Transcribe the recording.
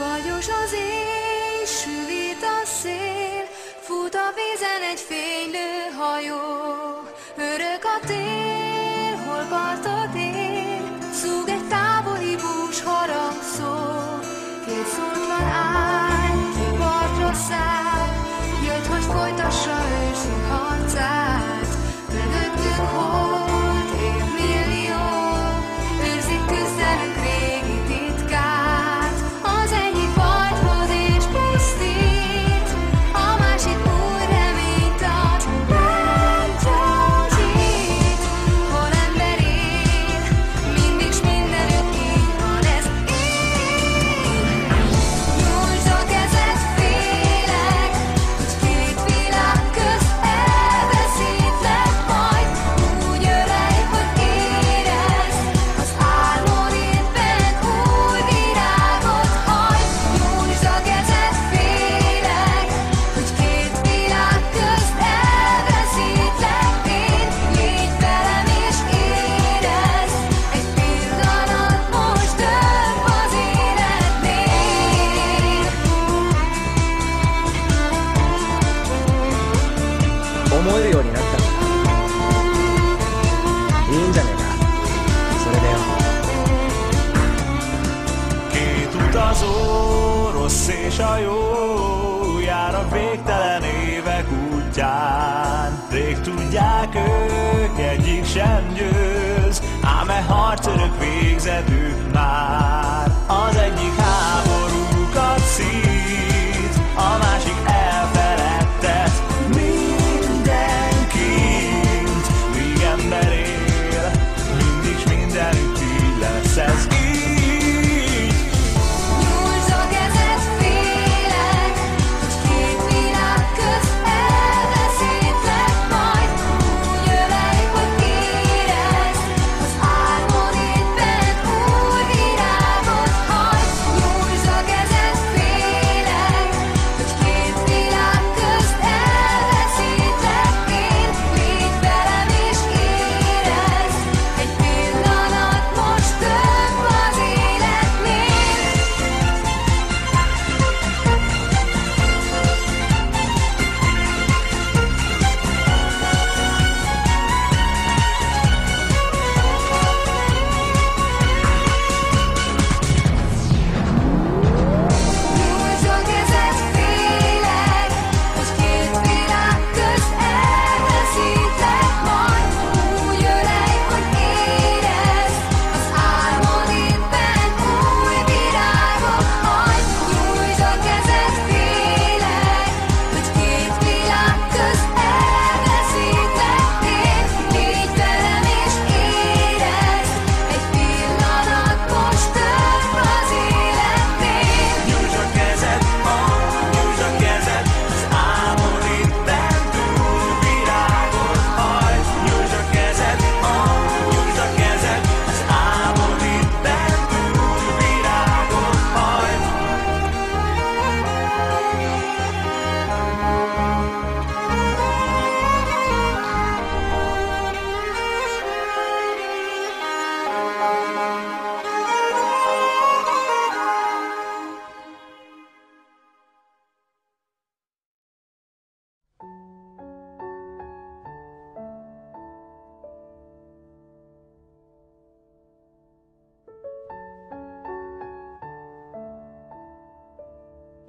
Piros az éj, sűvít a szél, fut a vízen egy fénylő hajó. Örök a tél, hol partot ér, szúg egy távoli bús harangszó. Két szóltlan áll, ki partra száll, jött, hogy folytassa ősi harcát. És a végtelen évek útján. Rég tudják ők, egyik sem győz, ám e harc örök végzetük.